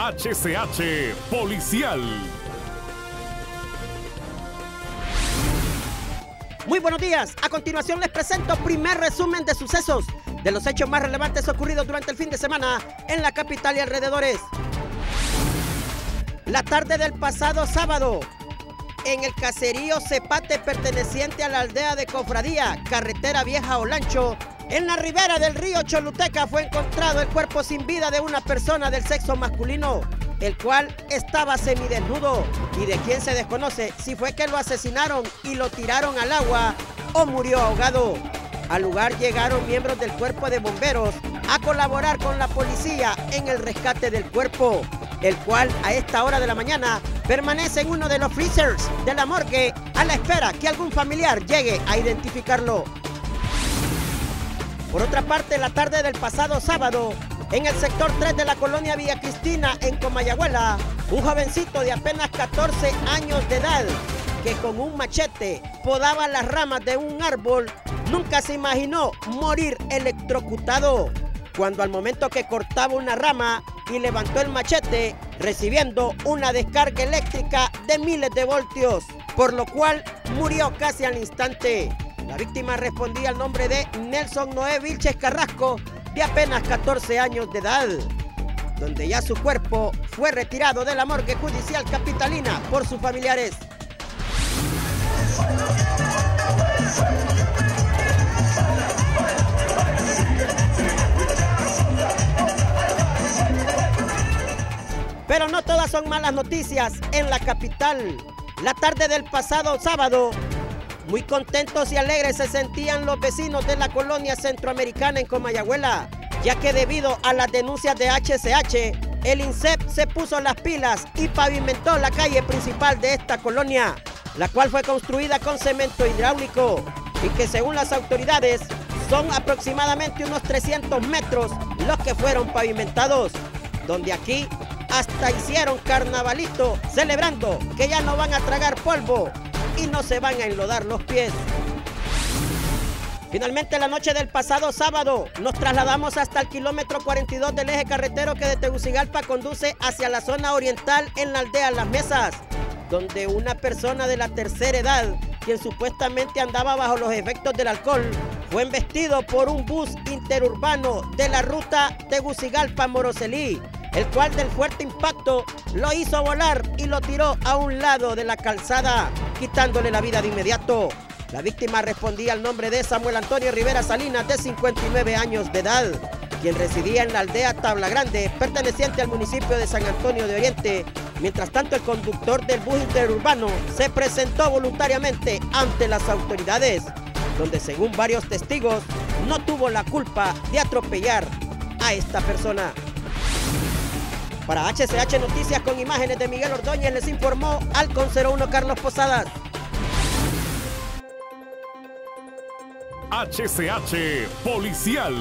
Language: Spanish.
HCH Policial. Muy buenos días. A continuación les presento primer resumen de sucesos de los hechos más relevantes ocurridos durante el fin de semana en la capital y alrededores. La tarde del pasado sábado, en el caserío Cepate perteneciente a la aldea de Cofradía, carretera vieja Olancho, en la ribera del río Choluteca fue encontrado el cuerpo sin vida de una persona del sexo masculino, el cual estaba semidesnudo y de quien se desconoce si fue que lo asesinaron y lo tiraron al agua o murió ahogado. Al lugar llegaron miembros del cuerpo de bomberos a colaborar con la policía en el rescate del cuerpo, el cual a esta hora de la mañana permanece en uno de los freezers de la morgue a la espera que algún familiar llegue a identificarlo. Por otra parte, la tarde del pasado sábado, en el sector 3 de la colonia Villa Cristina, en Comayagüela, un jovencito de apenas 14 años de edad, que con un machete podaba las ramas de un árbol, nunca se imaginó morir electrocutado, cuando al momento que cortaba una rama y levantó el machete, recibiendo una descarga eléctrica de miles de voltios, por lo cual murió casi al instante. La víctima respondía al nombre de Nelson Noé Vilches Carrasco, de apenas 14 años de edad, donde ya su cuerpo fue retirado de la morgue judicial capitalina por sus familiares. Pero no todas son malas noticias en la capital. La tarde del pasado sábado, muy contentos y alegres se sentían los vecinos de la colonia centroamericana en Comayagüela, ya que debido a las denuncias de HCH, el INSEP se puso las pilas y pavimentó la calle principal de esta colonia, la cual fue construida con cemento hidráulico y que según las autoridades son aproximadamente unos 300 metros los que fueron pavimentados, donde aquí hasta hicieron carnavalito celebrando que ya no van a tragar polvo y no se van a enlodar los pies. Finalmente, la noche del pasado sábado, nos trasladamos hasta el kilómetro 42 del eje carretero que de Tegucigalpa conduce hacia la zona oriental en la aldea Las Mesas, donde una persona de la tercera edad, quien supuestamente andaba bajo los efectos del alcohol, fue embestido por un bus interurbano de la ruta Tegucigalpa-Moroselí, el cual del fuerte impacto lo hizo volar y lo tiró a un lado de la calzada quitándole la vida de inmediato. La víctima respondía al nombre de Samuel Antonio Rivera Salinas, de 59 años de edad, quien residía en la aldea Tabla Grande, perteneciente al municipio de San Antonio de Oriente. Mientras tanto, el conductor del bus interurbano se presentó voluntariamente ante las autoridades, donde según varios testigos, no tuvo la culpa de atropellar a esta persona. Para HCH Noticias con imágenes de Miguel Ordóñez les informó Alcon 01 Carlos Posadas. HCH Policial.